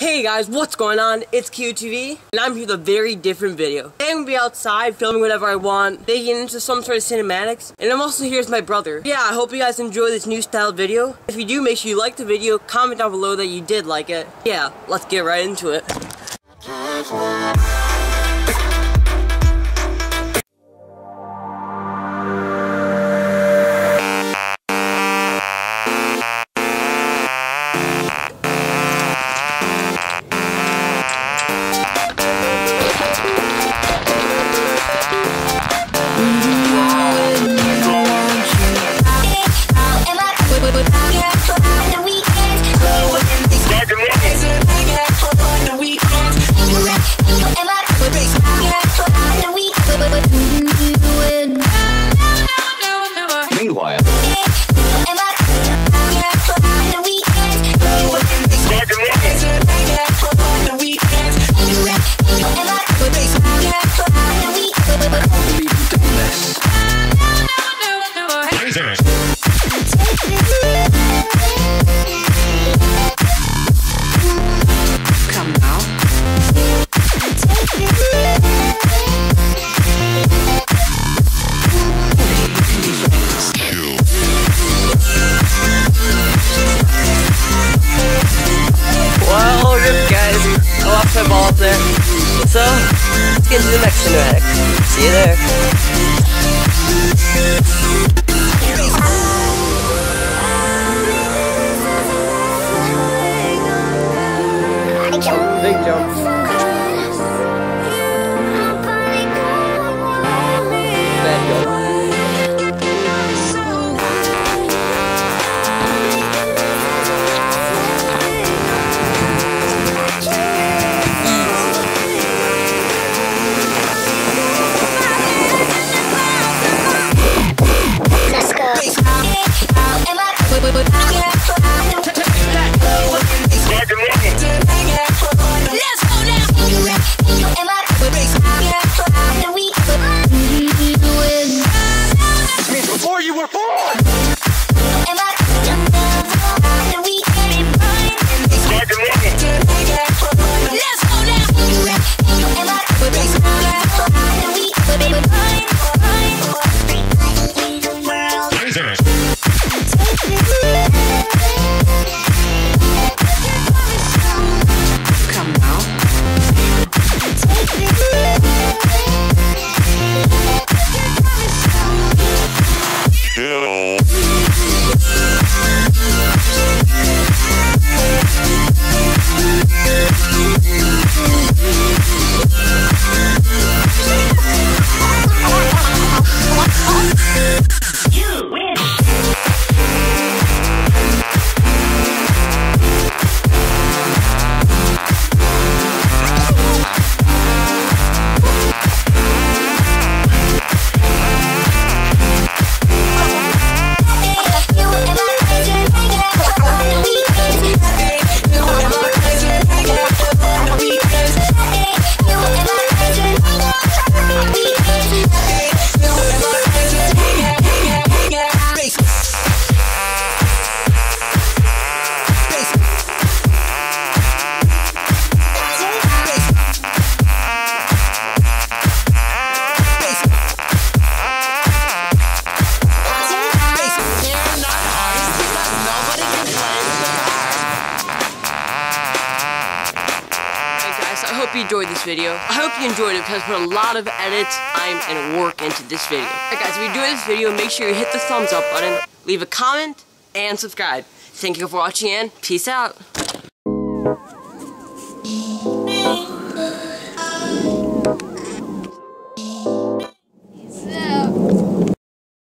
Hey guys, what's going on? It's KeoTv, and I'm here with a very different video. Today I'm gonna be outside filming whatever I want, digging into some sort of cinematics, and I'm also here with my brother. Yeah, I hope you guys enjoy this new style video. If you do, make sure you like the video, comment down below that you did like it. Yeah, let's get right into it. There. So, let's get into the next cinematic. See you there. Before you enjoyed this video. I hope you enjoyed it because I put a lot of edit, time, and work into this video. Alright guys, if you enjoyed this video, make sure you hit the thumbs up button, leave a comment, and subscribe. Thank you for watching and peace out.